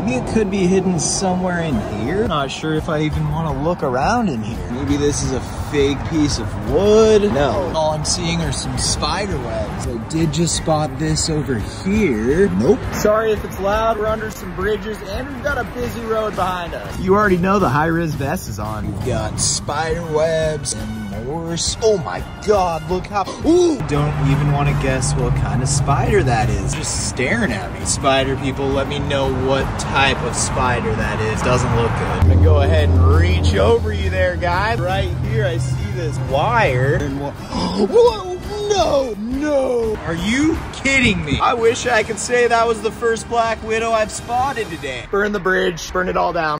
Maybe it could be hidden somewhere in here. Not sure if I even want to look around in here. Maybe this is a fake piece of wood. No. All I'm seeing are some spider webs. I did just spot this over here. Nope. Sorry if it's loud. We're under some bridges and we've got a busy road behind us. You already know the high-vis vest is on. We've got spider webs and more. Oh my God, look how, ooh. Don't even want to guess what kind of spider that is. Just staring at me. Spider people, let me know what type of spider that is. Doesn't look good. I'm gonna go ahead and reach over you there, guy. Right here, I see this wire. Whoa, no, no. Are you kidding me? I wish I could say that was the first Black Widow I've spotted today. Burn the bridge, burn it all down.